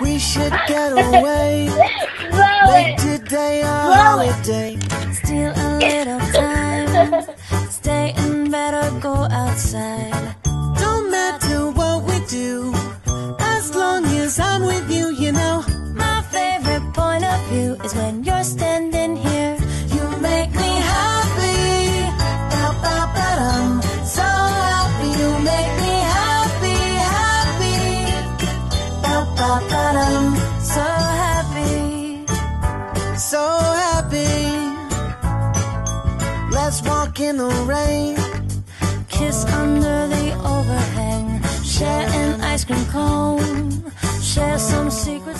We should get away. Make today a holiday. Steal a little time. Stay in bed or go outside. Don't matter what we do, as long as I'm with you, you know. My favorite point of view is when you're standing Dum. So happy. So happy. Let's walk in the rain. Kiss under the overhang. Share an ice cream cone. Share some secrets